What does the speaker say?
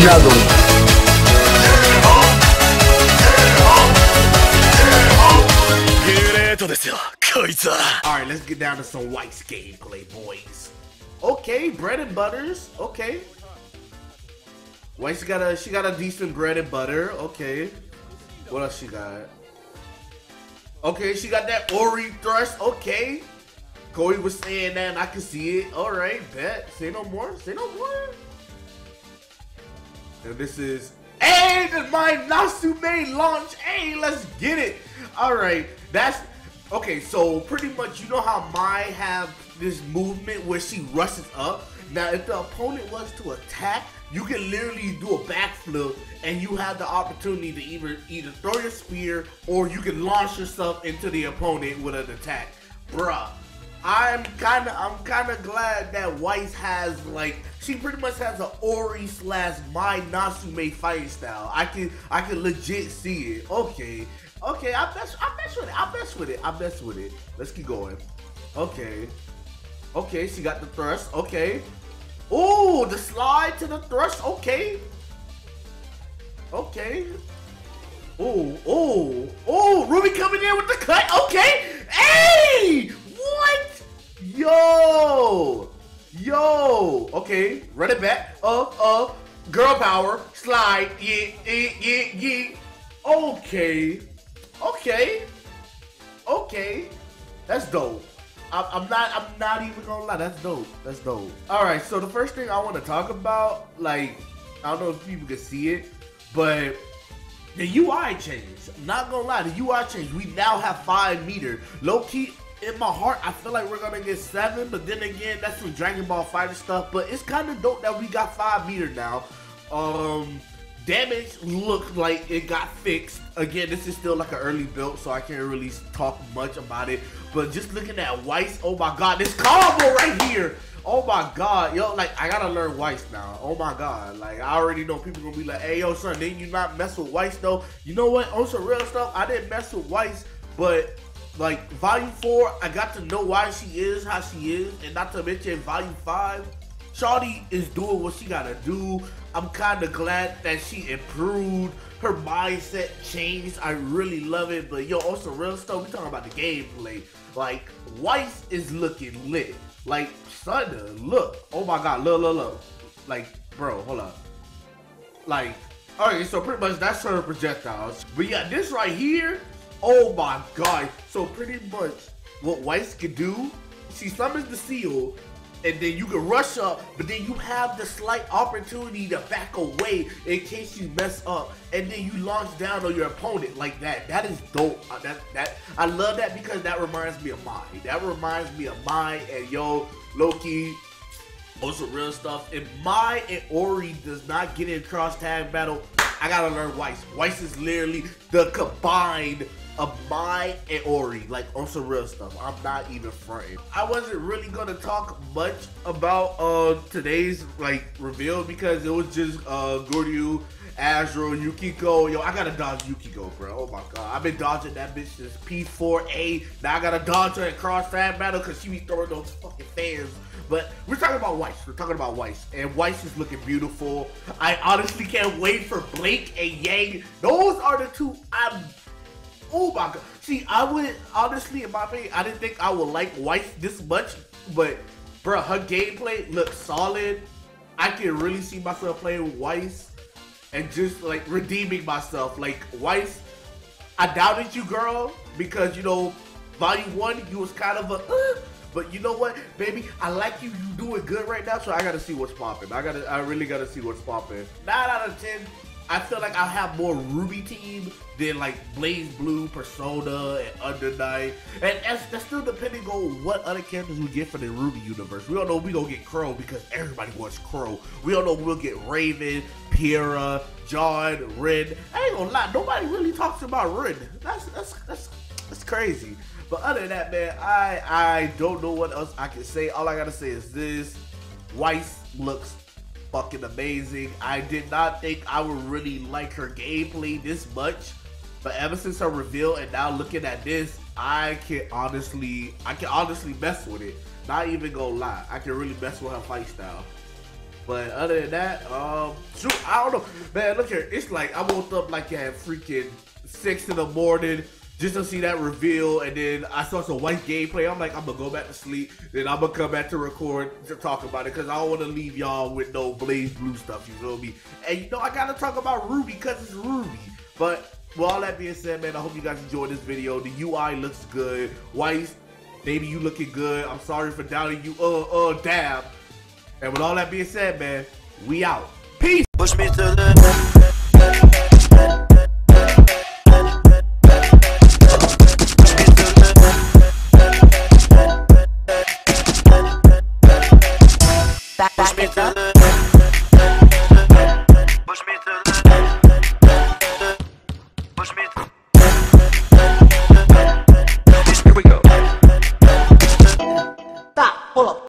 another one. Alright, let's get down to some Weiss gameplay, boys. Okay, bread and butters. Okay. Weiss got a she got a decent bread and butter. Okay. What else she got? Okay, she got that Orie thrust. Okay. Corey was saying that and I can see it. Alright, bet. Say no more. Say no more. And this is Hey, Mai Natsume launch. Hey, let's get it. Alright, that's okay, so pretty much you know how Mai have this movement where she rushes up. Now if the opponent was to attack, you can literally do a backflip and you have the opportunity to either either throw your spear or you can launch yourself into the opponent with an attack. Bruh. I'm kinda I'm kinda glad that Weiss has like she pretty much has an Orie slash Mai Natsume fighting style. I can I can legit see it. Okay. Okay, I mess I mess with it. I mess with it. I mess with it. Let's keep going. Okay. Okay, she got the thrust. Okay. Oh, the slide to the thrust. Okay. Okay. Oh, oh, oh, Ruby coming in with the cut. Okay. Yo! Yo! Okay, run it back. Uh, uh, girl power, slide. Yeah, yeah, yeah, yeah. Okay. Okay. Okay. That's dope. I'm, I'm not. I'm not even gonna lie. That's dope. That's dope. All right. So the first thing I want to talk about, like, I don't know if people can see it, but the UI changed. I'm not gonna lie, the UI changed. We now have five meter. Low key, in my heart, I feel like we're gonna get seven, but then again, that's some Dragon Ball Fighter stuff. But it's kind of dope that we got five meter now. Um, damage looked like it got fixed. Again, this is still like an early build, so I can't really talk much about it. But just looking at Weiss, oh my god, this combo right here. Oh my god, yo, like I gotta learn Weiss now. Oh my god, like I already know people gonna be like, hey yo son, didn't you not mess with Weiss though? You know what? On some real stuff, I didn't mess with Weiss, but like volume four, I got to know why she is how she is, and not to mention volume five. Shawty is doing what she gotta do. I'm kind of glad that she improved. Her mindset changed. I really love it. But yo, also real stuff, we talking about the gameplay. Like, Weiss is looking lit. Like, son, look. Oh my god, look, look, look. Like, bro, hold up. Like, alright, so pretty much that's her projectiles. But yeah, this right here, oh my god. So pretty much what Weiss can do, she summons the seal, and then you can rush up, but then you have the slight opportunity to back away in case you mess up, and then you launch down on your opponent like that. That is dope. Uh, That that I love that because that reminds me of Mai. That reminds me of Mai and yo Loki. Some real stuff. If Mai and Orie does not get in cross tag battle, I gotta learn Weiss. Weiss is literally the combined of Mai and Orie, like on some real stuff. I'm not even fronting. I wasn't really gonna talk much about uh today's like reveal because it was just uh Gordeau, Azrael, Yukiko. Yo, I gotta dodge Yukiko, bro. Oh my god. I've been dodging that bitch since P4A. Now I gotta dodge her in cross tag battle because she be throwing those fucking fans. But we're talking about Weiss. We're talking about Weiss. And Weiss is looking beautiful. I honestly can't wait for Blake and Yang. Those are the two I'm Oh my god. See, I would honestly, in my opinion, I didn't think I would like Weiss this much, but bro, her gameplay looks solid. I can really see myself playing Weiss and just like redeeming myself. Like Weiss, I doubted you, girl, because you know, volume one, you was kind of a uh, but you know what, baby? I like you. You doing good right now, so I gotta see what's popping. I gotta, I really gotta see what's popping. Nine out of ten. I feel like I'll have more RWBY team than like BlazBlue, Persona, and Under Night. And that's, that's still depending on what other characters we get for the RWBY universe. We don't know we gonna get Qrow because everybody wants Qrow. We don't know we'll get Raven, Pyrrha, Jaune, Ren. I ain't gonna lie, nobody really talks about Ren. That's that's that's that's crazy. But other than that, man, I I don't know what else I can say. All I gotta say is this: Weiss looks fucking amazing. I did not think I would really like her gameplay this much, but ever since her reveal and now looking at this, I can honestly, I can honestly mess with it. Not even gonna lie, I can really mess with her fight style. But other than that, um, shoot, I don't know, man. Look here, it's like I woke up like at freaking six in the morning just to see that reveal, and then I saw some Weiss gameplay. I'm like, I'm gonna go back to sleep, then I'm gonna come back to record to talk about it because I don't want to leave y'all with no BlazBlue stuff. You feel me? And you know, I gotta talk about RWBY because it's RWBY. But with all that being said, man, I hope you guys enjoyed this video. The UI looks good. Weiss, baby, you looking good. I'm sorry for doubting you. Uh, uh, dab. And with all that being said, man, we out. Peace. Push me to the